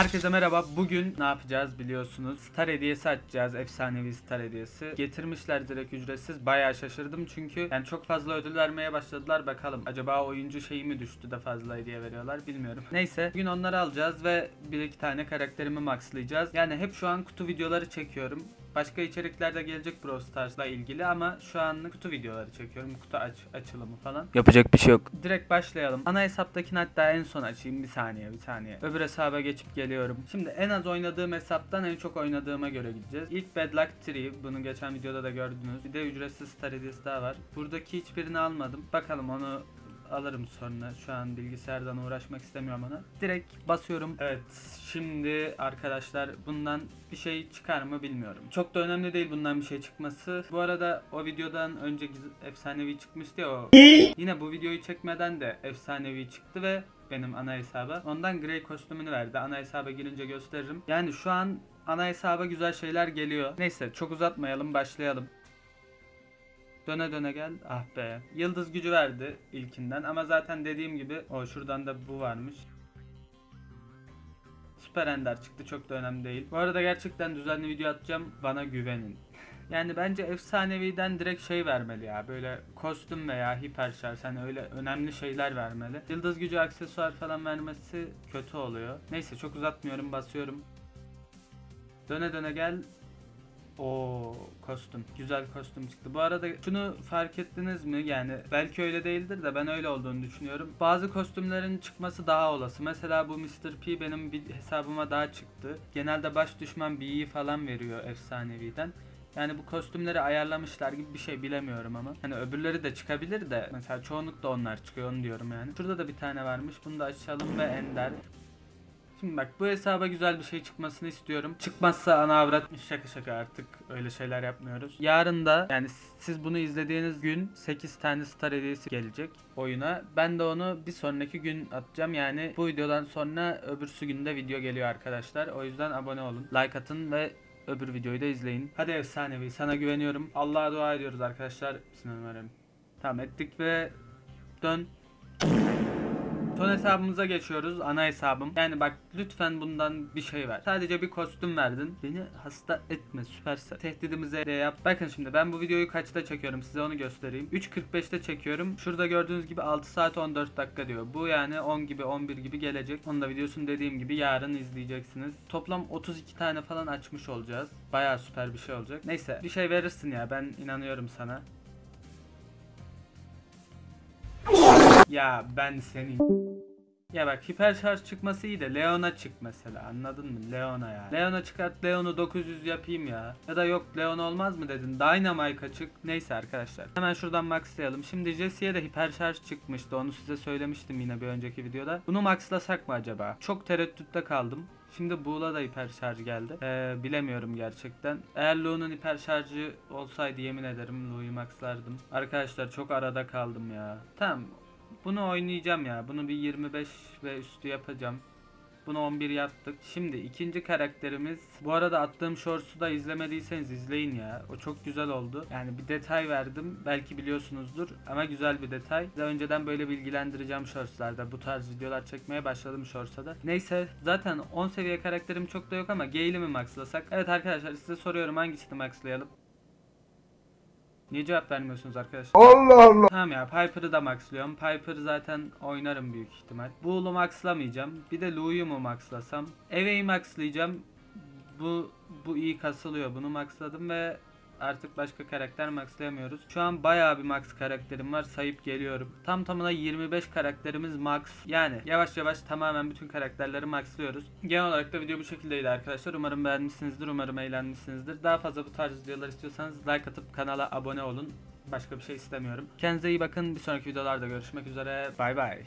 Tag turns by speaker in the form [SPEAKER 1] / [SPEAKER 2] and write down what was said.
[SPEAKER 1] Herkese merhaba. Bugün ne yapacağız biliyorsunuz. Star hediyesi açacağız. Efsanevi star hediyesi. Getirmişler direkt ücretsiz. Bayağı şaşırdım çünkü yani çok fazla ödül vermeye başladılar. Bakalım acaba oyuncu şeyi mi düştü de fazla hediye veriyorlar bilmiyorum. Neyse bugün onları alacağız ve bir iki tane karakterimi maxlayacağız. Yani hep şu an kutu videoları çekiyorum. Başka içerikler de gelecek Brawl Stars'la ilgili ama şu anlık kutu videoları çekiyorum. Kutu aç açılımı falan.
[SPEAKER 2] Yapacak bir şey yok.
[SPEAKER 1] Direkt başlayalım. Ana hesaptakini hatta en son açayım. Bir saniye bir saniye. Öbür hesaba geçip geliyorum. Şimdi en az oynadığım hesaptan en çok oynadığıma göre gideceğiz. İlk Bad Luck 3. Bunu geçen videoda da gördünüz. Bir de ücretsiz star hediyesi daha var. Buradaki hiçbirini almadım. Bakalım onu alırım sonra. Şu an bilgisayardan uğraşmak istemiyorum ona. Direkt basıyorum. Evet şimdi arkadaşlar bundan bir şey çıkar mı bilmiyorum. Çok da önemli değil bundan bir şey çıkması. Bu arada o videodan önce efsanevi çıkmıştı ya o. Yine bu videoyu çekmeden de efsanevi çıktı ve benim ana hesaba. Ondan Grey kostümünü verdi. Ana hesaba girince gösteririm. Yani şu an ana hesaba güzel şeyler geliyor. Neyse çok uzatmayalım başlayalım. Döne döne gel. Ah be. Yıldız gücü verdi ilkinden ama zaten dediğim gibi o şuradan da bu varmış. Süper Ender çıktı çok da önemli değil. Bu arada gerçekten düzenli video atacağım. Bana güvenin. Yani bence efsaneviden direkt şey vermeli ya. Böyle kostüm veya hiperşarj hani öyle önemli şeyler vermeli. Yıldız gücü aksesuar falan vermesi kötü oluyor. Neyse çok uzatmıyorum basıyorum. Döne döne gel. O kostüm. Güzel kostüm çıktı. Bu arada şunu fark ettiniz mi? Yani belki öyle değildir de ben öyle olduğunu düşünüyorum. Bazı kostümlerin çıkması daha olası. Mesela bu Mr. P benim bir hesabıma daha çıktı. Genelde baş düşman B'yi falan veriyor efsaneviden. Yani bu kostümleri ayarlamışlar gibi bir şey bilemiyorum ama. Hani öbürleri de çıkabilir de mesela çoğunlukla onlar çıkıyor onu diyorum yani. Şurada da bir tane varmış. Bunu da açalım ve ender. Şimdi bak bu hesaba güzel bir şey çıkmasını istiyorum. Çıkmazsa ana avrat şaka şaka artık öyle şeyler yapmıyoruz. Yarın da yani siz bunu izlediğiniz gün 8 tane star hediyesi gelecek oyuna. Ben de onu bir sonraki gün atacağım. Yani bu videodan sonra öbürsü günde video geliyor arkadaşlar. O yüzden abone olun. Like atın ve öbür videoyu da izleyin. Hadi efsanevi sana güveniyorum. Allah'a dua ediyoruz arkadaşlar. Bismillahirrahmanirrahim. Tamam ettik ve dön. Son hesabımıza geçiyoruz. Ana hesabım. Yani bak lütfen bundan bir şey ver. Sadece bir kostüm verdin. Beni hasta etme süperse. Tehdidimize de yap. Bakın şimdi ben bu videoyu kaçta çekiyorum size onu göstereyim. 3.45'te çekiyorum. Şurada gördüğünüz gibi 6 saat 14 dakika diyor. Bu yani 10 gibi 11 gibi gelecek. Onun da videosunu dediğim gibi yarın izleyeceksiniz. Toplam 32 tane falan açmış olacağız. Baya süper bir şey olacak. Neyse bir şey verirsin ya ben inanıyorum sana. Ya ben senin. Ya bak hiper şarj çıkması iyi de Leon'a çık mesela anladın mı? Leon'a ya. Leon'a çıkart Leon'u 900 yapayım ya. Ya da yok Leon olmaz mı dedin? Dynamite'a çık. Neyse arkadaşlar. Hemen şuradan maxlayalım. Şimdi Jesse'ye de hiper şarj çıkmıştı. Onu size söylemiştim yine bir önceki videoda. Bunu maxlasak mı acaba? Çok tereddütte kaldım. Şimdi Buğla da hiper şarj geldi. Ee, bilemiyorum gerçekten. Eğer Lu'nun hiper şarjı olsaydı yemin ederim Lu'yu maxlardım. Arkadaşlar çok arada kaldım ya. Tamam bunu oynayacağım ya. Bunu bir 25 ve üstü yapacağım. Bunu 11 yaptık. Şimdi ikinci karakterimiz. Bu arada attığım shorts'u da izlemediyseniz izleyin ya. O çok güzel oldu. Yani bir detay verdim. Belki biliyorsunuzdur. Ama güzel bir detay. Size önceden böyle bilgilendireceğim shorts'larda. Bu tarz videolar çekmeye başladım shorts'a da. Neyse zaten 10 seviye karakterim çok da yok ama Gale'i mi maxlasak? Evet arkadaşlar size soruyorum hangisini maxlayalım? Niye cevap vermiyorsunuz arkadaşlar?
[SPEAKER 3] Allah Allah.
[SPEAKER 1] Tamam ya Piper'ı da maxlıyorum. Piper'ı zaten oynarım büyük ihtimal. Bull'u maxlamayacağım. Bir de Lou'yu mu maxlasam? Eve'yi maxlayacağım. Bu bu iyi kasılıyor. Bunu maxladım ve artık başka karakter maxlayamıyoruz. Şu an bayağı bir max karakterim var. Sayıp geliyorum. Tam tamına 25 karakterimiz max. Yani yavaş yavaş tamamen bütün karakterleri maxlıyoruz. Genel olarak da video bu şekildeydi arkadaşlar. Umarım beğenmişsinizdir. Umarım eğlenmişsinizdir. Daha fazla bu tarz videolar istiyorsanız like atıp kanala abone olun. Başka bir şey istemiyorum. Kendinize iyi bakın. Bir sonraki videolarda görüşmek üzere. Bay bay.